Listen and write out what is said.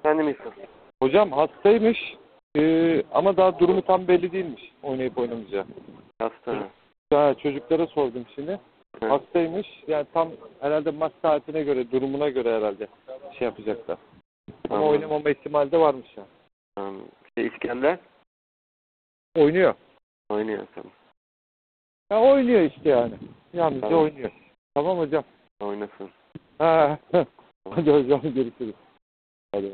Efendim İhsan. Hocam hastaymış ee, ama daha durumu tam belli değilmiş oynayıp oynamayacağı. Hasta. Ha, çocuklara sordum şimdi. Hı. Hastaymış. Yani tam herhalde maç saatine göre, durumuna göre herhalde şey yapacaklar. Ama Anladım. oynamama ihtimali de varmış ya. Tamam. Şey, İskender Oynuyor. oynuyor tamam. Ya oynuyor işte yani. Yalnızca Tamam. oynuyor. Tamam hocam. Oynasın. Ha. Hadi hocam görüşürüz. Hadi.